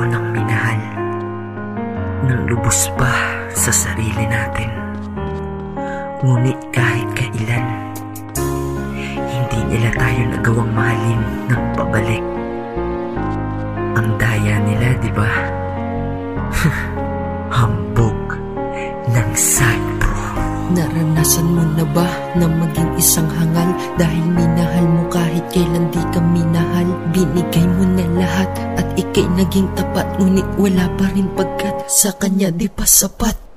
ko ng minahal ng lubos pa sa sarili natin. Ngunit kahit kailan, hindi nila tayo nagawang mahalin ng pabalik. Ang daya nila, di ba? Hambog ng psycho. Naranasan mo na ba na maging isang hangal dahil minahal mo kahit kailan di ka minahal? Binigay mo ikay naging tapat Ngunit wala pa rin pagkat sa kanya di pa sapat.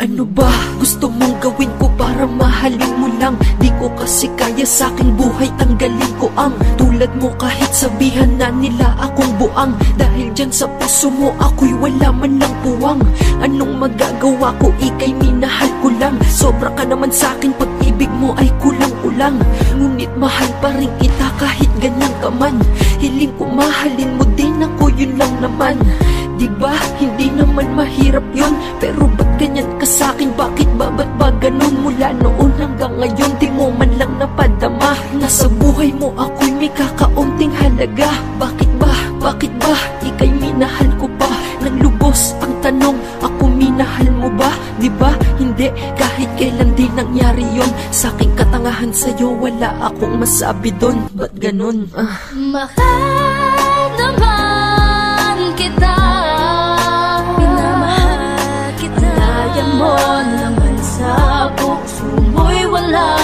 Ano ba gusto mong gawin ko para mahalin mo lang? Di ko kasi kaya sa aking buhay tanggalin ko ang Tulad mo kahit sabihan na nila akong buang. Dahil dyan sa puso mo ako'y wala man lang puwang. Anong magagawa ko? Ikay minahal ko lang. Sobra ka naman sa akin pag-ibig mo ay kulang-ulang. Ngunit mahal pa rin kita kahit ganyan ka man Hiling ko mahalin mo din ako yun lang naman Diba? Hindi naman mahirap yun Pero ba't ganyan ka sa'kin? Bakit ba? Ba't ba ganun? Mula noon hanggang ngayon Di mo man lang napadama Nasa buhay mo ako'y may kakaunting halaga Bakit ba? Bakit ba? Ika'y minahal ko pa Nang lubos ang tanong mo ba? Hindi Kahit kailan di nangyari yon Sa aking katangahan sa'yo Wala akong masabi doon Ba't ganun? Ah. Mahal naman kita Minamahal kita Daya mo naman sa puso mo'y walang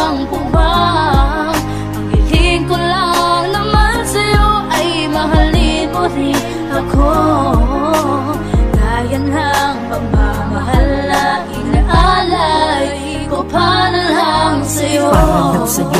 papanalangin sa'yo. Sa'yo.